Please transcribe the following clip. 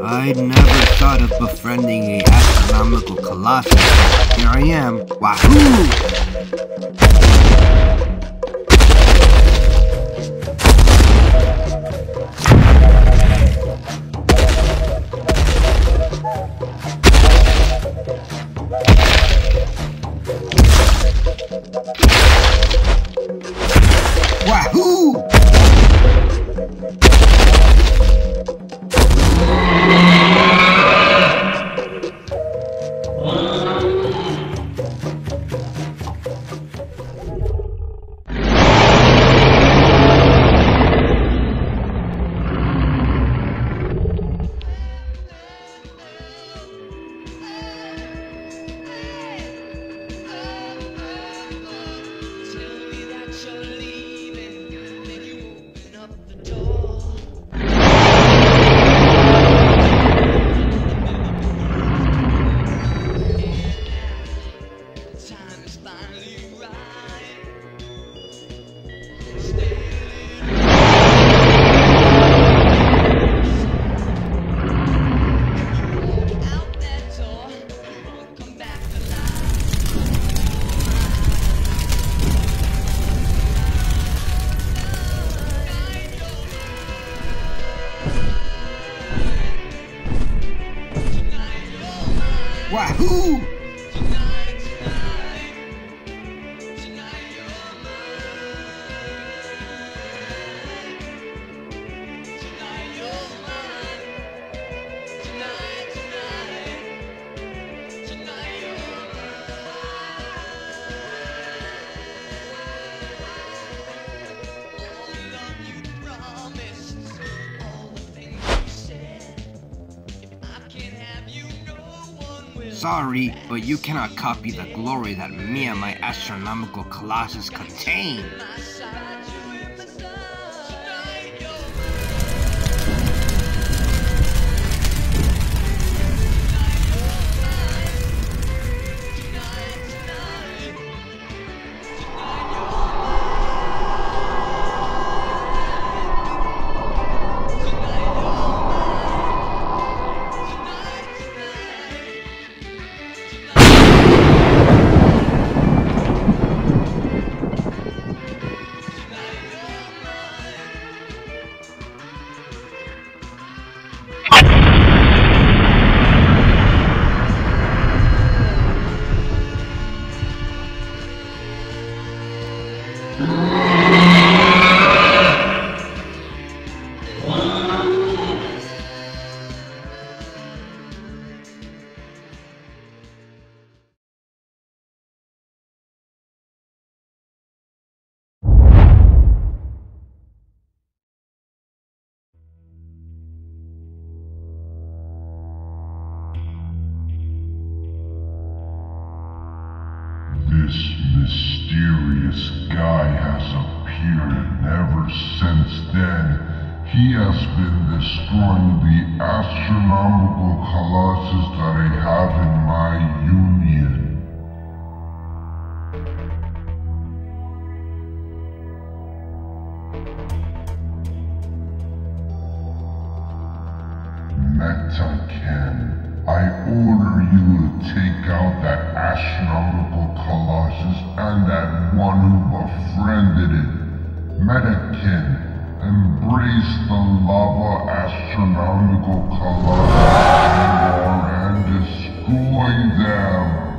I never thought of befriending a astronomical colossus. Here I am. Wahoo! Wahoo! Sorry, but you cannot copy the glory that me and my astronomical colossus contain. This mysterious guy has appeared, and ever since then, he has been destroying the astronomical colossus that I have in my union. Metaken, I order you to take out that astronomical colossus and that one who befriended it, Metakin, embraced the lava astronomical colossus and destroy them.